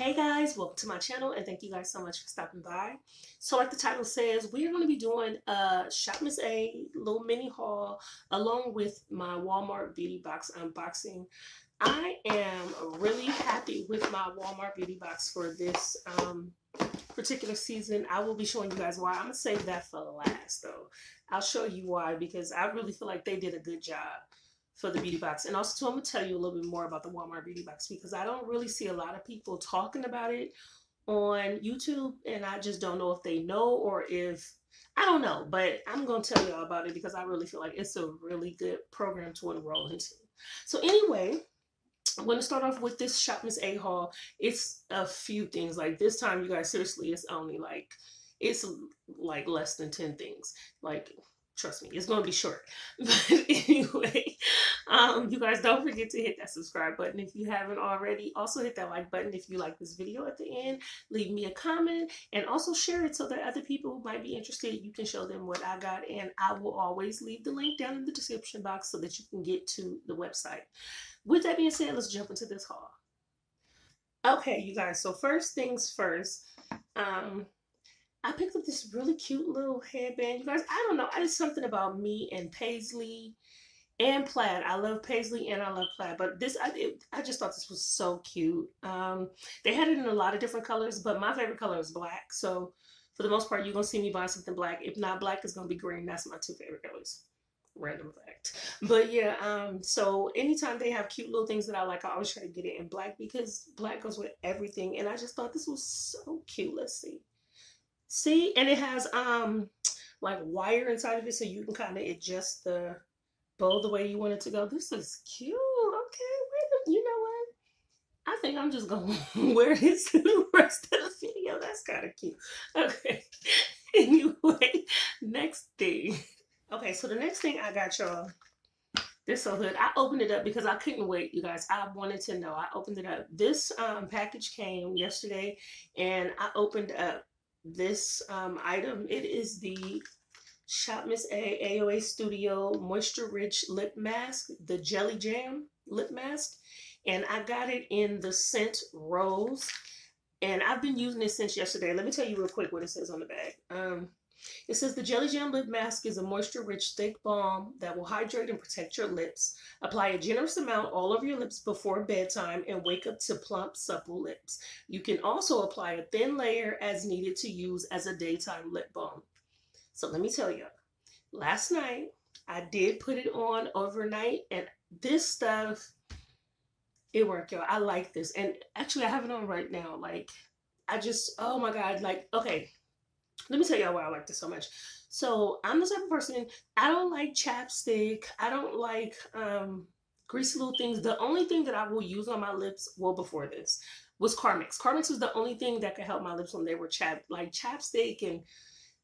Hey guys, welcome to my channel and thank you guys so much for stopping by. So like the title says, we are going to be doing a Shop Miss A little mini haul along with my Walmart beauty box unboxing. I am really happy with my Walmart beauty box for this um, particular season. I will be showing you guys why. I'm going to save that for last though. I'll show you why because I really feel like they did a good job for the beauty box. And also, too, I'm going to tell you a little bit more about the Walmart beauty box because I don't really see a lot of people talking about it on YouTube. And I just don't know if they know or if, I don't know. But I'm going to tell y'all about it because I really feel like it's a really good program to enroll into. So anyway, I'm going to start off with this Shop Miss A haul. It's a few things. Like this time, you guys, seriously, it's only like, it's like less than 10 things. Like trust me, it's going to be short. But anyway, um, you guys don't forget to hit that subscribe button if you haven't already. Also hit that like button if you like this video at the end. Leave me a comment and also share it so that other people who might be interested, you can show them what I got. And I will always leave the link down in the description box so that you can get to the website. With that being said, let's jump into this haul. Okay, you guys, so first things first, um, I picked up this really cute little headband. You guys, I don't know. I just something about me and paisley and plaid. I love paisley and I love plaid, but this I it, I just thought this was so cute. Um, they had it in a lot of different colors, but my favorite color is black. So for the most part, you're gonna see me buy something black. If not black, it's gonna be green. That's my two favorite colors. Random fact. But yeah, um, so anytime they have cute little things that I like, I always try to get it in black because black goes with everything. And I just thought this was so cute. Let's see. See, and it has um like wire inside of it so you can kind of adjust the bow the way you want it to go. This is cute. Okay, you know what? I think I'm just gonna wear this the rest of the video. That's kind of cute. Okay. anyway, next thing. Okay, so the next thing I got y'all. This so good. I opened it up because I couldn't wait, you guys. I wanted to know. I opened it up. This um, package came yesterday, and I opened up this um, item. It is the Shop Miss A AOA Studio Moisture Rich Lip Mask, the Jelly Jam Lip Mask. And I got it in the scent Rose. And I've been using it since yesterday. Let me tell you real quick what it says on the bag. Um, it says the Jelly Jam Lip Mask is a moisture-rich, thick balm that will hydrate and protect your lips. Apply a generous amount all over your lips before bedtime and wake up to plump, supple lips. You can also apply a thin layer as needed to use as a daytime lip balm. So let me tell you, last night I did put it on overnight and this stuff, it worked, y'all. I like this. And actually, I have it on right now. Like, I just, oh my God, like, okay let me tell y'all why I like this so much. So I'm the type of person, I don't like chapstick. I don't like um, greasy little things. The only thing that I will use on my lips, well, before this, was Carmex. Carmex was the only thing that could help my lips when they were chap, like chapstick and,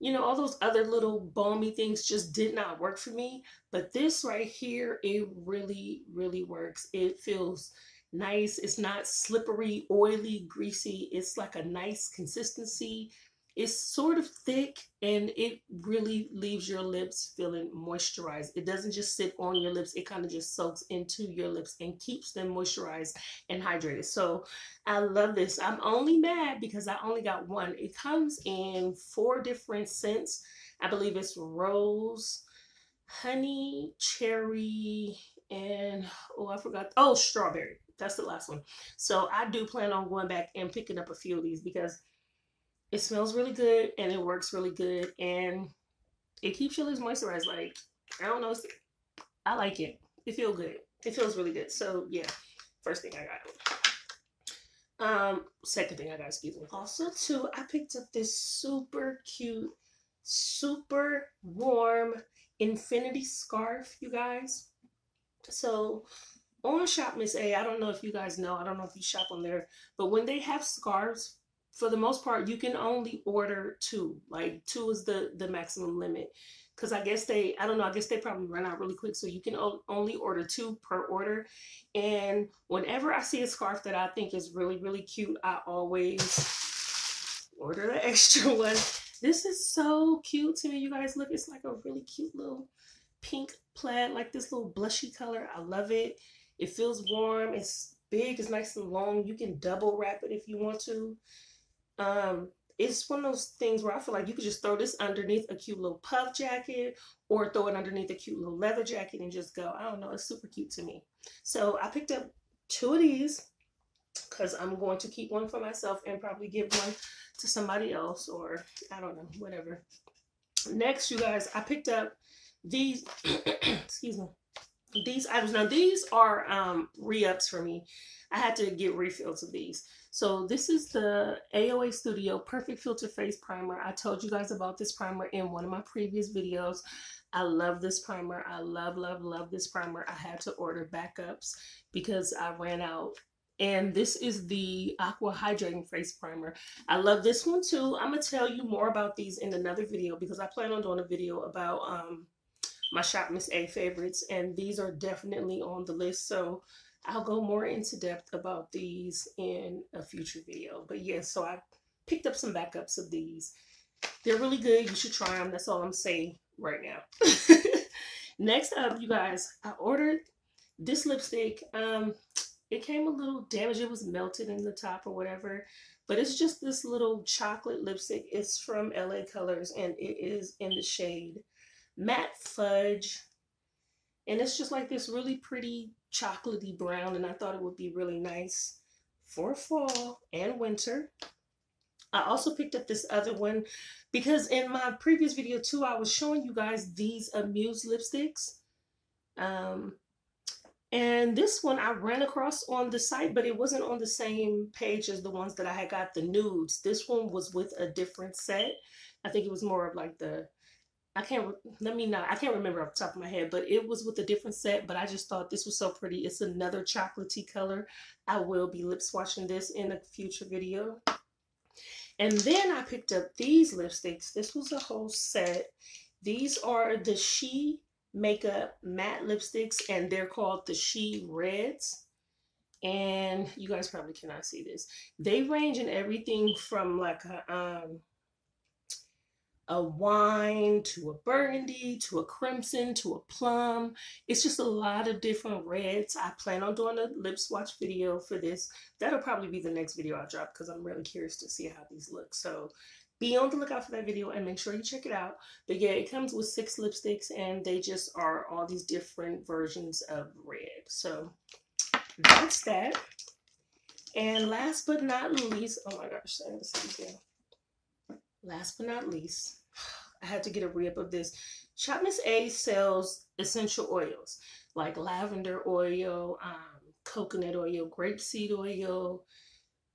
you know, all those other little balmy things just did not work for me. But this right here, it really, really works. It feels nice. It's not slippery, oily, greasy. It's like a nice consistency it's sort of thick and it really leaves your lips feeling moisturized. It doesn't just sit on your lips, it kind of just soaks into your lips and keeps them moisturized and hydrated. So I love this. I'm only mad because I only got one. It comes in four different scents. I believe it's rose, honey, cherry, and oh, I forgot. Oh, strawberry. That's the last one. So I do plan on going back and picking up a few of these because it smells really good and it works really good and it keeps your lips moisturized. Like, I don't know. I like it. It feels good. It feels really good. So, yeah. First thing I got. Um, second thing I got, excuse me. Also, too, I picked up this super cute, super warm infinity scarf, you guys. So, on Shop Miss A, I don't know if you guys know, I don't know if you shop on there, but when they have scarves for the most part, you can only order two. Like two is the the maximum limit. Cause I guess they, I don't know, I guess they probably run out really quick. So you can only order two per order. And whenever I see a scarf that I think is really, really cute, I always order the extra one. This is so cute to me, you guys. Look, it's like a really cute little pink plaid, like this little blushy color. I love it. It feels warm. It's big, it's nice and long. You can double wrap it if you want to. Um, it's one of those things where I feel like you could just throw this underneath a cute little puff jacket or throw it underneath a cute little leather jacket and just go. I don't know. It's super cute to me. So I picked up two of these because I'm going to keep one for myself and probably give one to somebody else or I don't know, whatever. Next, you guys, I picked up these, excuse me, these items. Now, these are um, re-ups for me. I had to get refills of these. So this is the AOA Studio Perfect Filter Face Primer. I told you guys about this primer in one of my previous videos. I love this primer. I love, love, love this primer. I had to order backups because I ran out and this is the aqua hydrating face primer i love this one too i'm gonna tell you more about these in another video because i plan on doing a video about um my shop miss a favorites and these are definitely on the list so i'll go more into depth about these in a future video but yes yeah, so i picked up some backups of these they're really good you should try them that's all i'm saying right now next up you guys i ordered this lipstick um it came a little damaged. It was melted in the top or whatever. But it's just this little chocolate lipstick. It's from LA Colors and it is in the shade Matte Fudge. And it's just like this really pretty chocolatey brown. And I thought it would be really nice for fall and winter. I also picked up this other one because in my previous video too, I was showing you guys these Amuse lipsticks. Um, and this one I ran across on the site, but it wasn't on the same page as the ones that I had got the nudes. This one was with a different set. I think it was more of like the, I can't, let me not, I can't remember off the top of my head, but it was with a different set, but I just thought this was so pretty. It's another chocolatey color. I will be lip swatching this in a future video. And then I picked up these lipsticks. This was a whole set. These are the She makeup matte lipsticks and they're called the She Reds. And you guys probably cannot see this. They range in everything from like a, um, a wine to a burgundy to a crimson to a plum. It's just a lot of different reds. I plan on doing a lip swatch video for this. That'll probably be the next video I drop because I'm really curious to see how these look. So be on the lookout for that video and make sure you check it out. But yeah, it comes with six lipsticks and they just are all these different versions of red. So that's that. And last but not least, oh my gosh, I have to Last but not least, I had to get a re-up of this. Shop Miss A sells essential oils like lavender oil, um, coconut oil, grapeseed oil,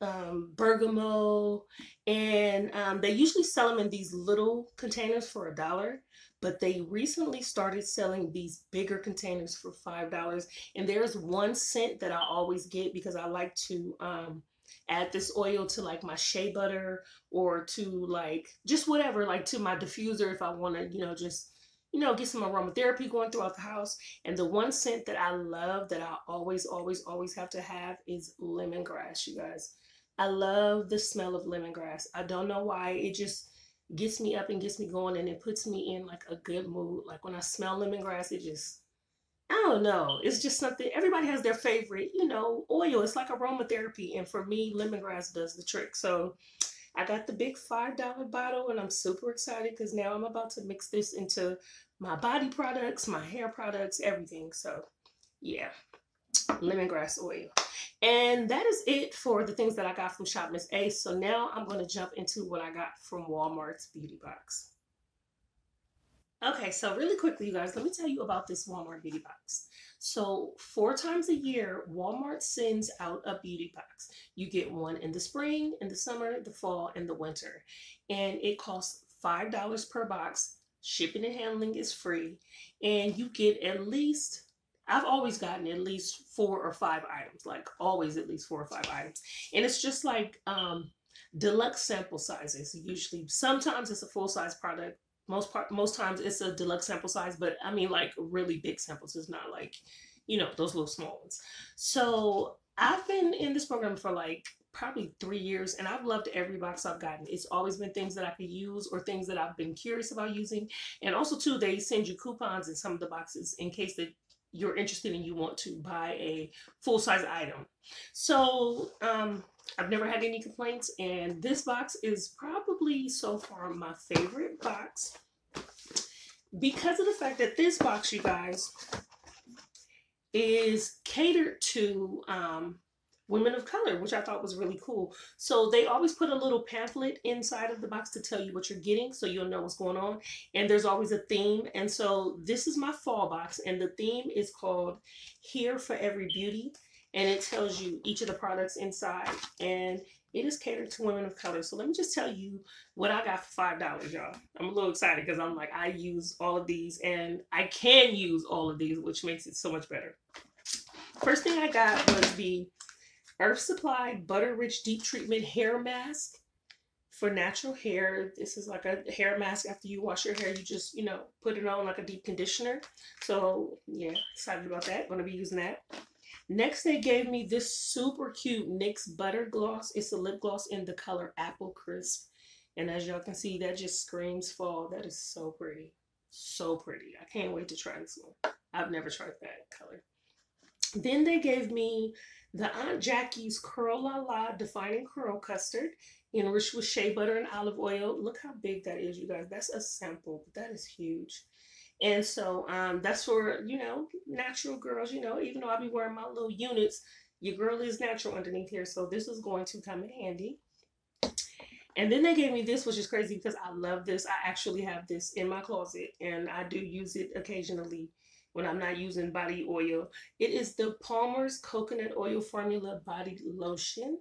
um, bergamot, and um, they usually sell them in these little containers for a dollar. But they recently started selling these bigger containers for five dollars. And there's one scent that I always get because I like to um, add this oil to like my shea butter or to like just whatever, like to my diffuser if I want to, you know, just you know, get some aromatherapy going throughout the house. And the one scent that I love that I always, always, always have to have is lemongrass, you guys. I love the smell of lemongrass. I don't know why. It just gets me up and gets me going and it puts me in like a good mood. Like when I smell lemongrass, it just, I don't know. It's just something, everybody has their favorite, you know, oil. It's like aromatherapy. And for me, lemongrass does the trick. So I got the big $5 bottle and I'm super excited because now I'm about to mix this into my body products, my hair products, everything. So yeah, lemongrass oil. And that is it for the things that I got from Shop Miss A's. So now I'm going to jump into what I got from Walmart's Beauty Box. Okay, so really quickly, you guys, let me tell you about this Walmart Beauty Box. So four times a year, Walmart sends out a beauty box. You get one in the spring, in the summer, the fall, and the winter. And it costs $5 per box. Shipping and handling is free. And you get at least I've always gotten at least four or five items, like always at least four or five items. And it's just like um, deluxe sample sizes. Usually, sometimes it's a full size product. Most part, most times it's a deluxe sample size, but I mean like really big samples. It's not like, you know, those little small ones. So I've been in this program for like probably three years and I've loved every box I've gotten. It's always been things that I could use or things that I've been curious about using. And also too, they send you coupons in some of the boxes in case that you're interested and you want to buy a full size item. So um, I've never had any complaints, and this box is probably so far my favorite box because of the fact that this box, you guys, is catered to um, women of color, which I thought was really cool. So they always put a little pamphlet inside of the box to tell you what you're getting so you'll know what's going on. And there's always a theme. And so this is my fall box and the theme is called Here for Every Beauty. And it tells you each of the products inside and it is catered to women of color. So let me just tell you what I got for five dollars, y'all. I'm a little excited because I'm like I use all of these and I can use all of these, which makes it so much better. First thing I got was the Earth Supply Butter Rich Deep Treatment Hair Mask for natural hair. This is like a hair mask after you wash your hair. You just, you know, put it on like a deep conditioner. So, yeah, excited about that. Going to be using that. Next, they gave me this super cute NYX Butter Gloss. It's a lip gloss in the color Apple Crisp. And as y'all can see, that just screams fall. That is so pretty. So pretty. I can't wait to try this one. I've never tried that color. Then they gave me the Aunt Jackie's Curl La La Defining Curl Custard enriched with shea butter and olive oil. Look how big that is, you guys. That's a sample, but that is huge. And so um, that's for, you know, natural girls, you know, even though I'll be wearing my little units, your girl is natural underneath here. So this is going to come in handy. And then they gave me this, which is crazy because I love this. I actually have this in my closet and I do use it occasionally when I'm not using body oil. It is the Palmer's Coconut Oil Formula Body Lotion.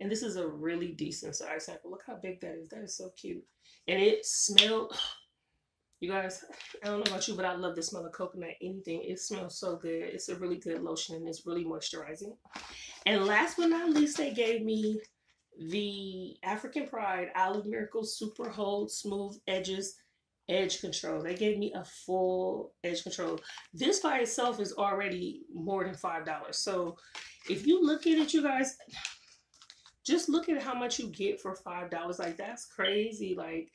And this is a really decent size sample. Look how big that is. That is so cute. And it smells, you guys, I don't know about you, but I love the smell of coconut. Anything. It smells so good. It's a really good lotion and it's really moisturizing. And last but not least, they gave me the African Pride Olive Miracle Super Hold Smooth Edges edge control. They gave me a full edge control. This by itself is already more than $5. So if you look at it, you guys, just look at how much you get for $5. Like, that's crazy. Like,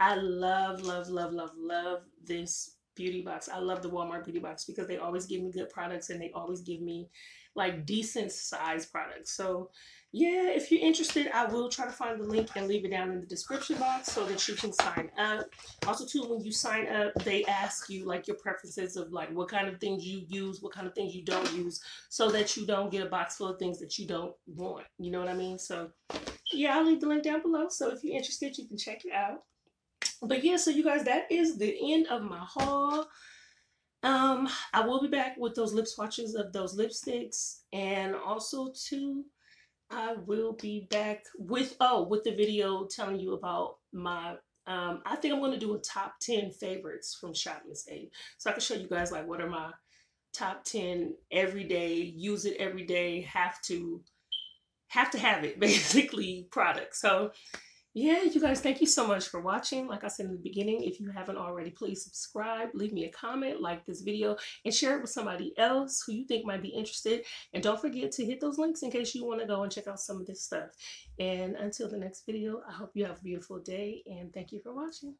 I love, love, love, love, love this beauty box. I love the Walmart beauty box because they always give me good products and they always give me like decent size products. So yeah, if you're interested, I will try to find the link and leave it down in the description box so that you can sign up. Also, too, when you sign up, they ask you like your preferences of like what kind of things you use, what kind of things you don't use, so that you don't get a box full of things that you don't want. You know what I mean? So, yeah, I'll leave the link down below. So if you're interested, you can check it out. But yeah, so you guys, that is the end of my haul. Um, I will be back with those lip swatches of those lipsticks and also too I will be back with, oh, with the video telling you about my, um, I think I'm going to do a top 10 favorites from Shop Miss A. So I can show you guys like what are my top 10 everyday, use it every day, have to, have to have it basically products. So yeah, you guys, thank you so much for watching. Like I said in the beginning, if you haven't already, please subscribe, leave me a comment, like this video, and share it with somebody else who you think might be interested. And don't forget to hit those links in case you want to go and check out some of this stuff. And until the next video, I hope you have a beautiful day, and thank you for watching.